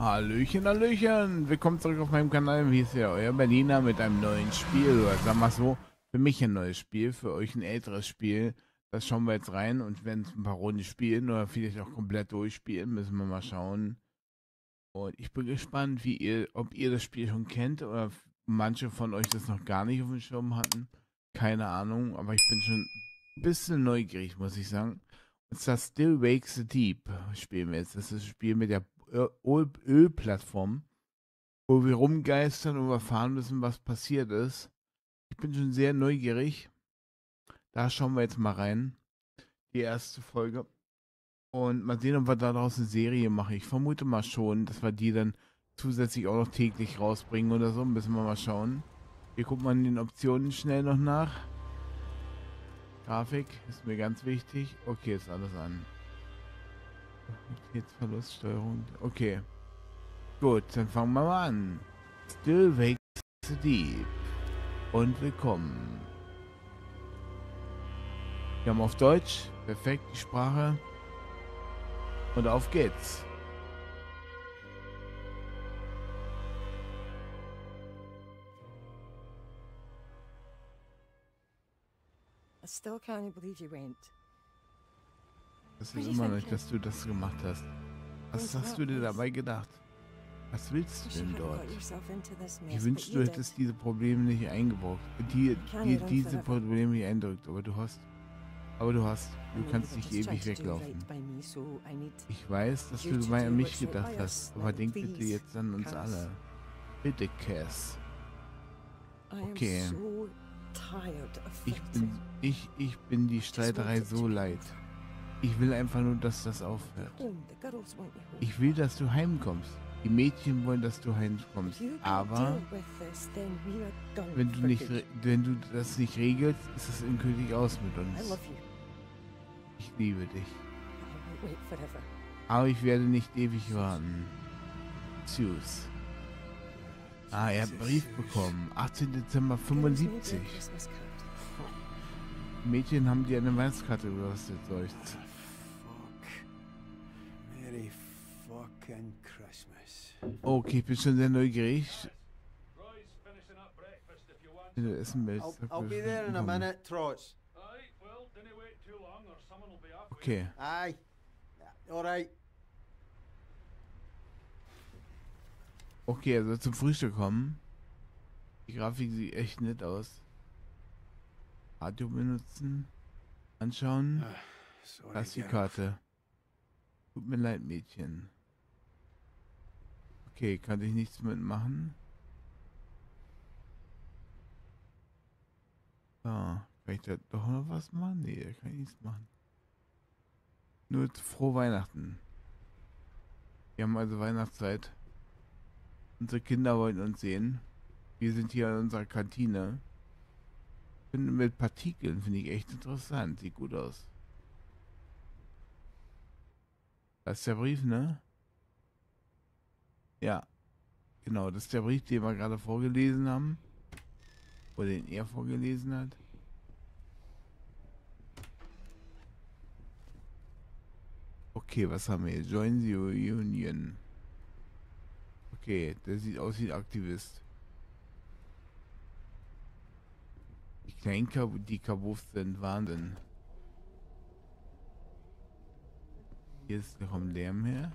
Hallöchen, Hallöchen! Willkommen zurück auf meinem Kanal. Wie ist ja euer Berliner mit einem neuen Spiel. Oder sagen wir so, für mich ein neues Spiel, für euch ein älteres Spiel. Das schauen wir jetzt rein und werden ein paar Runden spielen oder vielleicht auch komplett durchspielen. Müssen wir mal schauen. Und ich bin gespannt, wie ihr, ob ihr das Spiel schon kennt oder manche von euch das noch gar nicht auf dem Schirm hatten. Keine Ahnung, aber ich bin schon ein bisschen neugierig, muss ich sagen. Und zwar Still Wakes the Deep spielen wir jetzt. Das ist ein Spiel mit der Ölplattform, wo wir rumgeistern und erfahren müssen, was passiert ist. Ich bin schon sehr neugierig. Da schauen wir jetzt mal rein. Die erste Folge. Und mal sehen, ob wir daraus eine Serie machen. Ich vermute mal schon, dass wir die dann zusätzlich auch noch täglich rausbringen oder so. Müssen wir mal schauen. Wir gucken mal in den Optionen schnell noch nach. Grafik ist mir ganz wichtig. Okay, ist alles an. Aktivitätsverluststeuerung. Okay. Gut, dann fangen wir mal an. Still wakes the deep. Und willkommen. Wir haben auf Deutsch. Perfekt die Sprache. Und auf geht's. I still can't believe you went. Das ist immer nicht, dass du das gemacht hast. Was hast du dir dabei gedacht? Was willst du denn dort? Ich wünschte, du hättest diese Probleme nicht eingebaut. Die, die, diese Probleme nicht eindrückt, aber du hast. Aber du hast. Du kannst nicht ewig weglaufen. Ich weiß, dass du mal an mich gedacht hast, aber denk bitte jetzt an uns alle. Bitte, Cass. Okay. Ich bin, ich, ich bin die Streiterei so leid. Ich will einfach nur, dass das aufhört. Ich will, dass du heimkommst. Die Mädchen wollen, dass du heimkommst. Aber wenn du, nicht, wenn du das nicht regelst, ist es endgültig aus mit uns. Ich liebe dich. Aber ich werde nicht ewig warten. Tschüss. Ah, er hat einen Brief bekommen. 18. Dezember 75. Mädchen haben dir eine Weihnachtskarte überrastet, seufzt. Okay, ich bin schon sehr neugierig. Wenn du essen willst. I'll, I'll be there in a minute, Trots. Okay. Aye. Alright. Okay, also zum Frühstück kommen. Die Grafik sieht echt nett aus. Radio benutzen. Anschauen. Das ist die Karte. Tut mir leid, Mädchen. Okay, kann ich nichts mitmachen. Ja, kann ich da doch noch was machen? Nee, da kann ich nichts machen. Nur frohe Weihnachten. Wir haben also Weihnachtszeit. Unsere Kinder wollen uns sehen. Wir sind hier in unserer Kantine. Mit Partikeln finde ich echt interessant. Sieht gut aus. Das ist der Brief, ne? Ja. Genau, das ist der Brief, den wir gerade vorgelesen haben. Oder den er vorgelesen hat. Okay, was haben wir hier? Join the Union. Okay, der sieht aus wie ein Aktivist. Die kleinen Kab die Kabufs sind Wahnsinn. Hier ist noch ein Lärm her.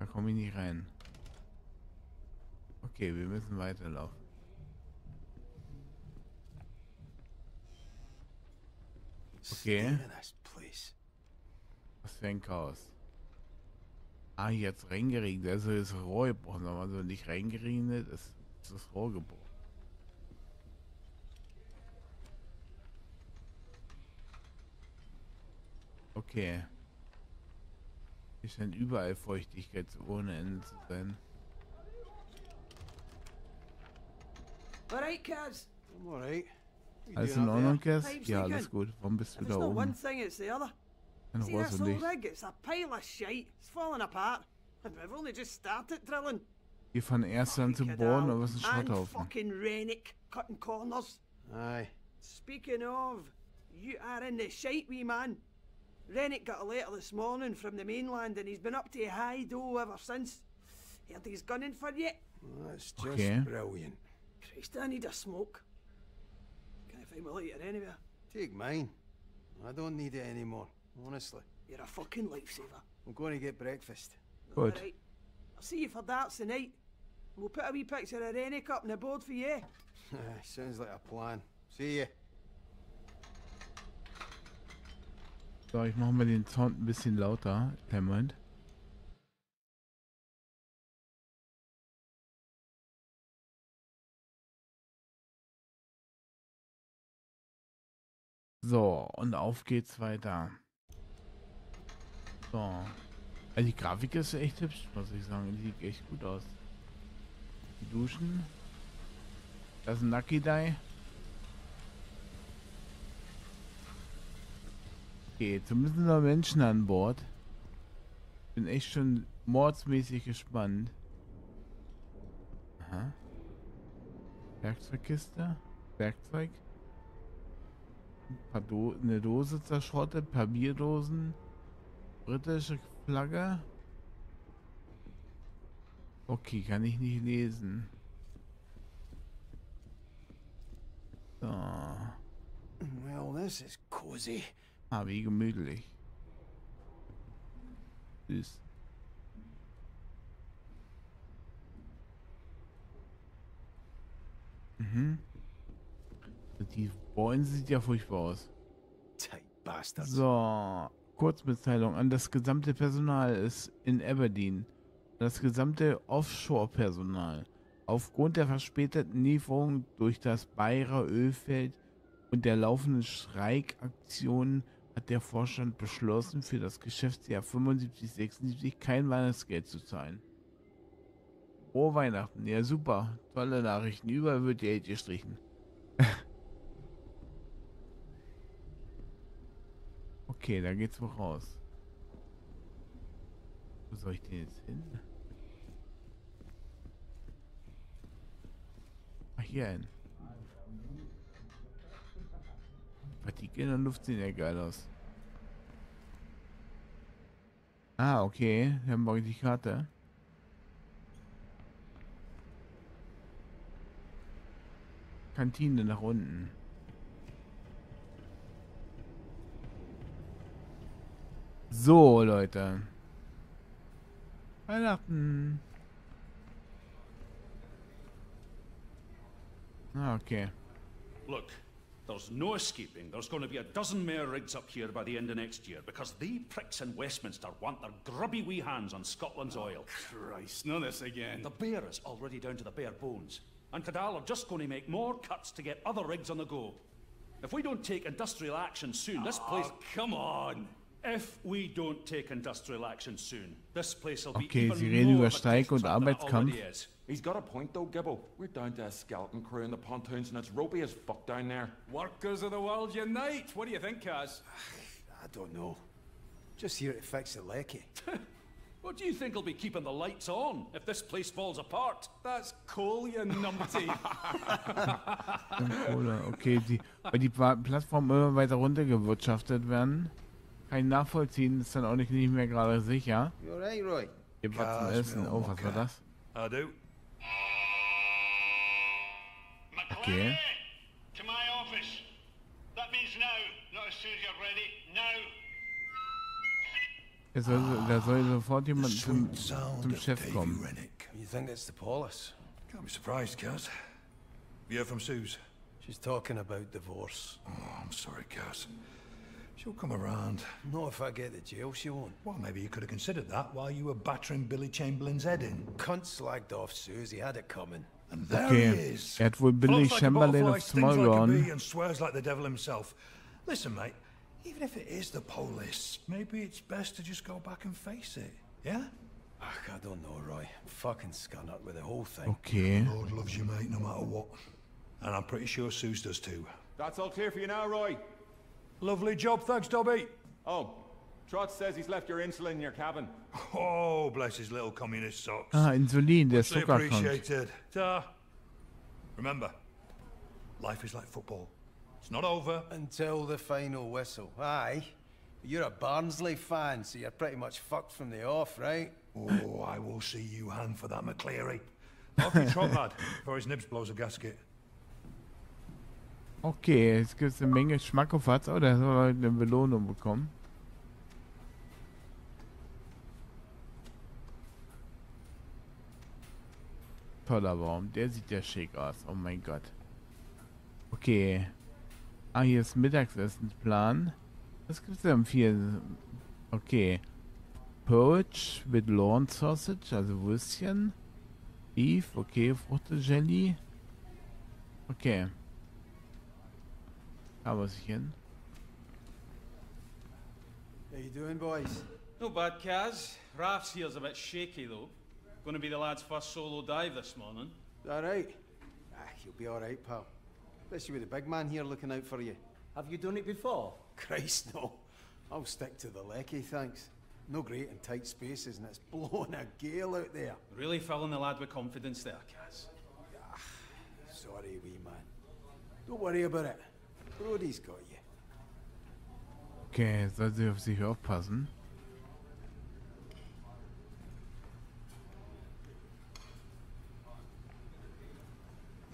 Da komme ich nicht rein. Okay, wir müssen weiterlaufen. Okay. Was für ein Chaos. Ah, jetzt reingeregnet. Also ist Rohr gebrochen. Also nicht reingeregnet, ist, ist das Rohr gebrochen. Okay. Hier scheint überall Feuchtigkeit ohne Ende zu sein. Alright, Kaz. I'm alright. Alles in Ordnung, Cass? Ja, alles gut. Warum bist du It's da oben? thing, it's the other. Ein Rohr little Licht. rig? It's a pile of shite. It's falling apart. And we've only just started drilling. Wir fahren erst an zu bohren, aber es ist ein and Schrotthaufen. cutting corners. Aye. Speaking of, you are in the shite, wee man. Rennick got a letter this morning from the mainland and he's been up to high dough ever since. Heard he's gunning for you. Well, that's just Okay. brilliant. Christ, I need a smoke. Can't find my lighter anywhere. Take mine. I don't need it anymore, honestly. You're a fucking lifesaver. I'm going to get breakfast. Good. Alright. I'll see you for darts tonight. We'll put a wee picture of Rennick up on the board for you. Sounds like a plan. See ya. So, ich mache mal den Sound ein bisschen lauter. Moment. So, und auf geht's weiter. So. Also die Grafik ist echt hübsch, muss ich sagen. Die sieht echt gut aus. Die Duschen. Das ist ein Nucky Die. Jetzt müssen noch Menschen an Bord. Bin echt schon mordsmäßig gespannt. Aha. Werkzeugkiste. Werkzeug. Ein Do eine Dose zerschrottet. Ein paar Bierdosen. Britische Flagge. Okay, kann ich nicht lesen. So. Well, this is cozy. Ah, wie gemütlich. Süß. Mhm. Die Bäume sieht ja furchtbar aus. So, Kurzmitteilung an das gesamte Personal ist in Aberdeen. Das gesamte Offshore-Personal. Aufgrund der verspäteten Lieferung durch das Bayerer Ölfeld und der laufenden Streikaktionen hat der Vorstand beschlossen, für das Geschäftsjahr 75-76 kein Weihnachtsgeld zu zahlen. Frohe Weihnachten. Ja, super. Tolle Nachrichten. Überall wird Geld gestrichen. okay, da geht's wohl raus. Wo soll ich denn jetzt hin? Ach, hier hin. Partikel in der Luft sehen ja geil aus. Ah, okay. Wir haben auch die Karte. Kantine nach unten. So, Leute. Weihnachten. Ah, okay. Look, there's no escaping. There's going to be a dozen more rigs up here by the end of next year because the pricks in Westminster want their grubby wee hands on Scotland's oil. Oh, Christ, not this again. The bear is already down to the bare bones, and Cadal are just going to make more cuts to get other rigs on the go. If we don't take industrial action soon, this oh, place. Oh, come on. If we don't take industrial action soon, this place will be Okay, even Sie reden more über of a Streik death und trap than Arbeitskampf. He's got a point though, Gibbo. We're down to a skeleton crew in the pontoons and it's ropey as fuck down there. Workers of the world unite. What do you think, Kaz? I don't know. Just here to fix the lecky. What do you think will be keeping the lights on if this place falls apart? That's coal, you numpty. Oder uh, okay, die, weil die Pla- Plattformen immer weiter runtergewirtschaftet werden. Kann ich nachvollziehen, ist dann auch nicht, nicht mehr gerade sicher. Gibt was zum Essen. Oh, was war das? Okay. To my office. That means now, not as soon as you're ready. Now. Er soll, da soll sofort jemand zum, zum Chef kommen. You think it's the police? Can't be surprised, Kaz. You heard from Suze? She's talking about divorce. Oh, I'm sorry, Kaz. She'll come around. Not if I get to jail, she won't. Well, maybe you could have considered that while you were battering Billy Chamberlain's head in. Cunt slagged off Susie, had it coming. And there Okay. he is. Er hat wohl Billy Floats like a Chamberlain butterfly, of stings like a bee, and swears like the devil himself. Listen, mate, even if it is the police, maybe it's best to just go back and face it. Yeah? Ach, I don't know, Roy. I'm fucking scun up with the whole thing. Okay. Lord loves you, mate, no matter what. And I'm pretty sure Suze does too. That's all clear for you now, Roy. Lovely job, thanks, Dobby. Oh, Trot says he's left your insulin in your cabin. Oh, bless his little communist socks. Ah, Insulin, der ist Muchly appreciated. Ta. Remember, life is like football. It's not over. Until the final whistle. Aye. You're a Barnsley fan, so you're pretty much fucked from the off, right? Oh, I will see you hang for that, McCleary. Off you trot, lad, before his nibs blows a gasket. Okay, jetzt gibt es eine Menge Schmackofatz. Oh, da soll heute eine Belohnung bekommen. Toller Baum. Der sieht ja schick aus. Oh mein Gott. Okay. Ah, hier ist Mittagsessensplan. Was gibt's denn viel? Okay. Poach mit Lawn Sausage, also Würstchen. Beef, okay. Fruchtejelly. Okay. Da muss ich hin. How you doing, boys? No bad, Kaz. Raf's here's a bit shaky, though. Gonna be the lad's first solo dive this morning. All right. Ah, you'll be all right, pal. Especially with the big man here looking out for you. Have you done it before? Christ, no. I'll stick to the lecky, thanks. No great in tight spaces, and it's blowing a gale out there. Really filling the lad with confidence there, Kaz. Sorry, wee man. Don't worry about it. Okay, soll sie auf sich aufpassen.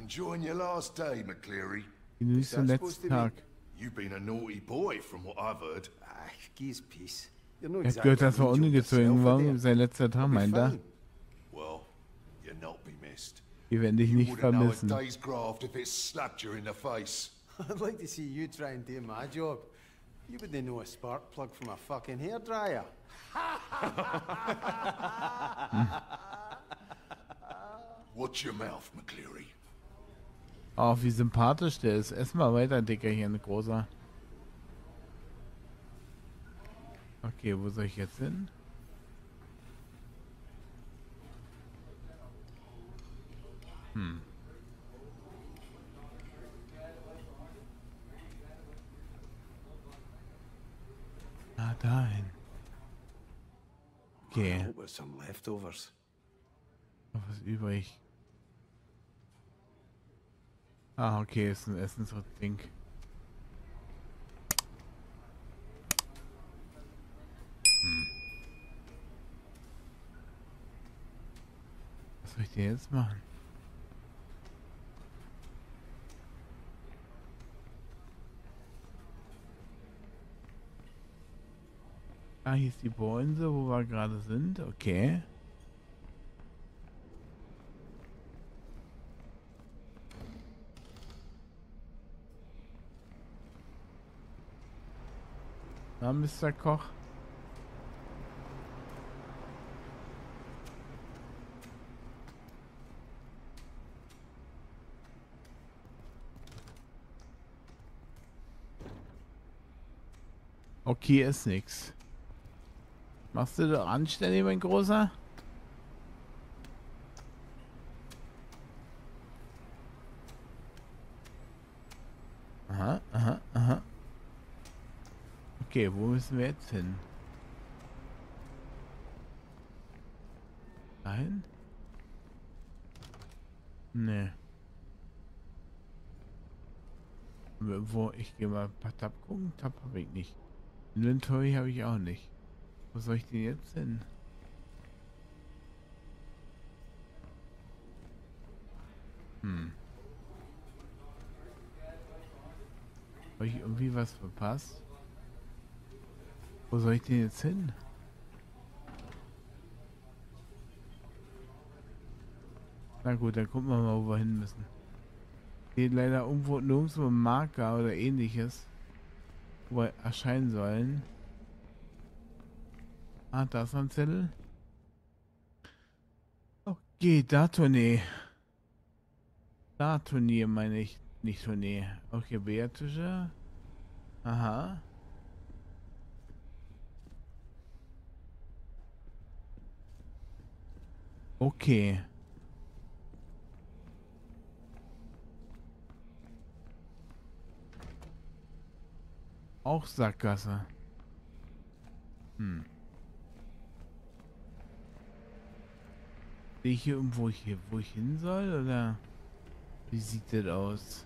Enjoying your last day, McCleary? Genieß den letzten? Tag. You've been a naughty boy from what I've heard. Ah, geez, peace. Er hat gehört, dass er ungezogen war. Sein letzter Tag, meint er. Fine. Well, you'll not be missed. Wir werden dich You nicht wouldn't know a vermissen. I'd like to see you try and do my job. You wouldn't know a spark plug from a fucking hairdryer. Watch your mouth, McCleary. Oh, wie sympathisch der ist. Ess mal weiter, Dicker, hier ein großer. Okay, wo soll ich jetzt hin? Hm. Ah, dahin. Okay, noch was übrig. Ah, okay, ist ein Essensding. Hm. Was soll ich denn jetzt machen? Ah, hier ist die Bohrinsel, wo wir gerade sind. Okay. Na, Mr. Koch. Okay, ist nix. Machst du doch anständig, mein Großer? Aha, aha, aha. Okay, wo müssen wir jetzt hin? Dahin? Nee. Wo, ich gehe mal ein paar Tab gucken. Tab habe ich nicht. Inventory habe ich auch nicht. Wo soll ich denn jetzt hin? Hm. Habe ich irgendwie was verpasst? Wo soll ich denn jetzt hin? Na gut, dann gucken wir mal, wo wir hin müssen. Geht leider irgendwo nirgendwo ein Marker oder ähnliches, wo wir erscheinen sollen. Ah, da ist ein Zettel. Okay, da Tournee. Da Turnier meine ich, nicht Tournee. Okay, Beatische. Aha. Okay. Auch Sackgasse. Hm. Sehe ich hier irgendwo hier, wo ich hin soll oder wie sieht das aus?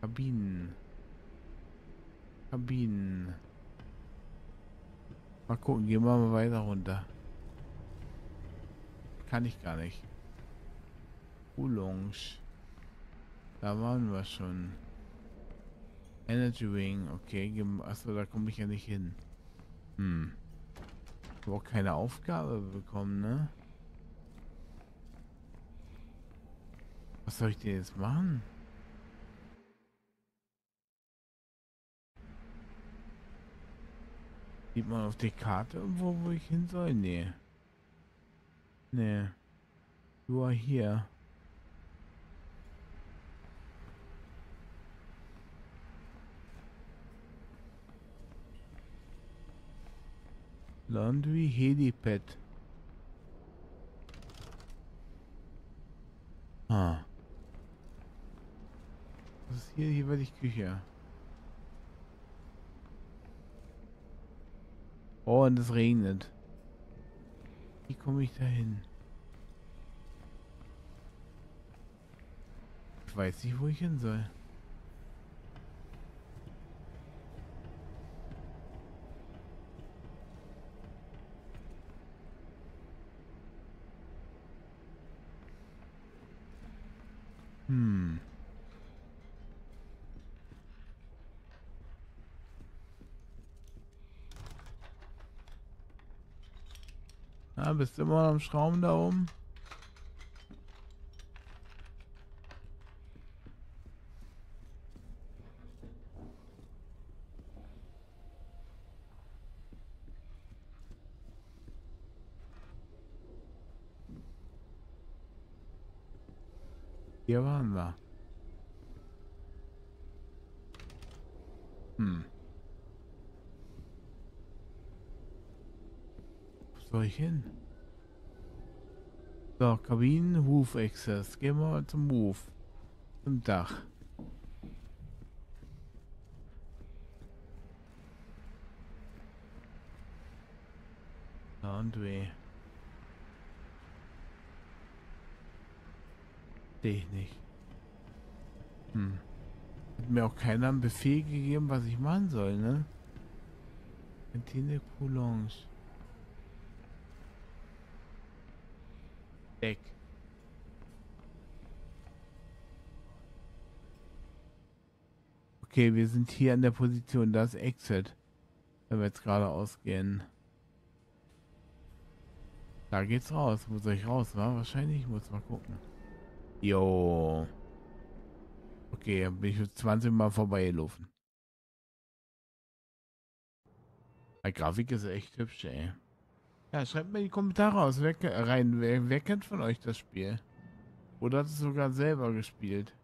Kabinen. Kabinen. Mal gucken, gehen wir mal weiter runter. Kann ich gar nicht. Oolonge. Da waren wir schon. Energy Wing, okay. Achso, da komme ich ja nicht hin. Hm. Ich habe auch keine Aufgabe bekommen, ne? Was soll ich denn jetzt machen? Sieht man auf der Karte irgendwo, wo ich hin soll? Nee. Nee. Nur hier. Laundry Helipad. Ah. Was ist hier? Hier war die Küche. Oh, und es regnet. Wie komme ich da hin? Ich weiß nicht, wo ich hin soll. Hm. Ah, bist du immer am Schrauben da oben? Hier waren wir. Hm. Wo soll ich hin? So, Roof Access. Gehen wir mal zum Roof. Zum Dach. Laundry. Sehe ich nicht. Hm. Hat mir auch keiner einen Befehl gegeben, was ich machen soll, ne? Kantine Coulange. Deck. Okay, wir sind hier an der Position, das Exit. Wenn wir jetzt gerade ausgehen. Da geht's raus. Soll ich raus, wa? Wahrscheinlich. Ich muss mal gucken. Jo. Okay, bin ich 20 Mal vorbeigelaufen. Die Grafik ist echt hübsch, ey. Ja, schreibt mir die Kommentare aus, wer, rein. Wer, wer kennt von euch das Spiel? Oder hat es sogar selber gespielt?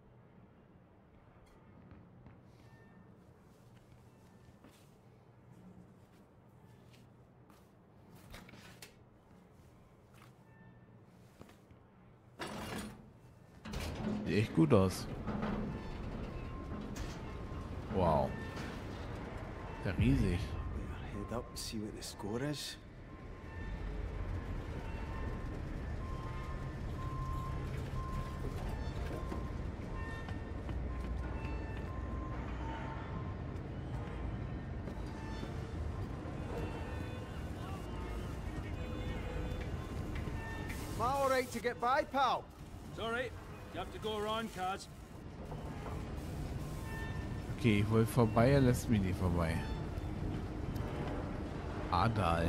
Echt gut aus. Wow. Der riesig. Head up and see what the score is. Am I alright to get by, pal? It's alright. You Okay, ich wollte vorbei, er lässt mich nicht vorbei. Adal.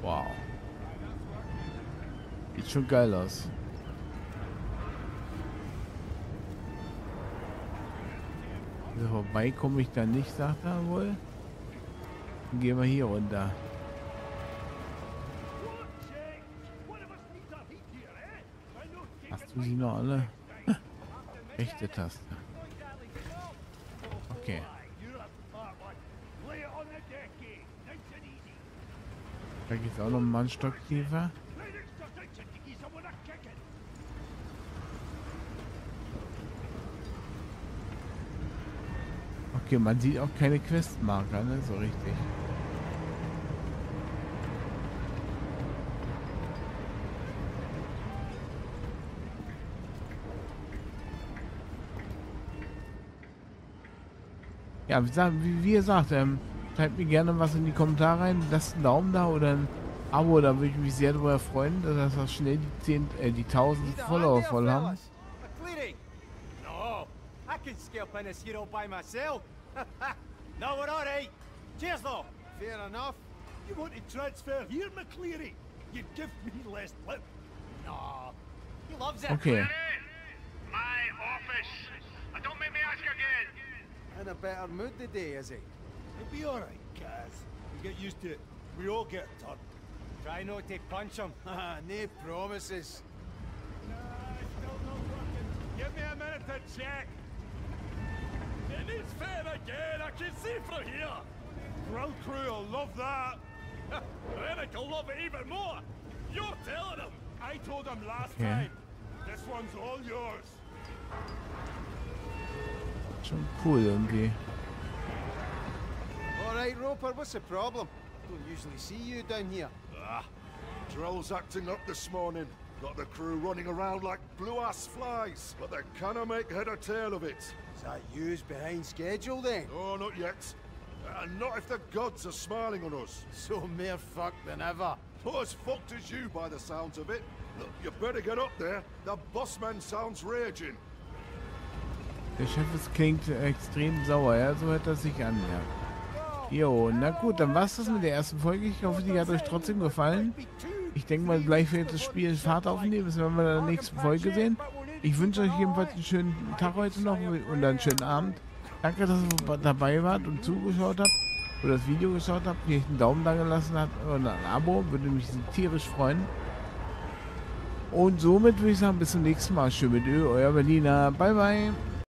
Wow. Sieht schon geil aus. So, vorbei komme ich da nicht, sagt er wohl. Dann gehen wir hier runter. Hast du sie noch alle? Rechte Taste. Okay. Da geht es auch noch mal ein Stock tiefer. Okay, man sieht auch keine Questmarker, ne? So richtig. Ja, wie, gesagt- wie, wie gesagt, ähm, schreibt mir gerne was in die Kommentare rein. Lasst einen Daumen da oder ein Abo, da würde ich mich sehr darüber freuen, dass wir schnell die 10, äh, die 1000 Follower voll haben. No, we're all right. Cheers, though. Fair enough. You want to transfer here, McCleary? You'd give me less lip. No, he loves it. Okay. My office. In a better mood today, is he? It'll be all right, Kaz. You get used to it. We all get a turn. Try not to punch him. Ah, no promises. Give me a minute to check. It needs fair again. I can see from here. Grill crew will love that. Eric will love it even more. You're telling him. I told him last Okay. time. This one's all yours. Schon cool irgendwie. All right, Roper, what's the problem? Don't usually see you down here. Ah, Drill's acting up this morning. Got the crew running around like blue-ass flies, but they cannot make head or tail of it. Is that yous behind schedule then? Oh, not yet. And not if the gods are smiling on us. So more fucked than ever. Not as fucked as you by the sounds of it. Look, you better get up there. The bossman sounds raging. Der Chef ist, klingt extrem sauer, ja, so hört das sich an, ja. Jo, na gut, dann war's das mit der ersten Folge. Ich hoffe, die hat euch trotzdem gefallen. Ich denke mal, gleich wird das Spiel Fahrt aufnehmen, das werden wir in der nächsten Folge sehen. Ich wünsche euch jedenfalls einen schönen Tag heute noch und einen schönen Abend. Danke, dass ihr dabei wart und zugeschaut habt oder das Video geschaut habt, mir einen Daumen da gelassen habt oder ein Abo, würde mich tierisch freuen. Und somit würde ich sagen, bis zum nächsten Mal. Schön mit Ö, euer Berliner. Bye, bye.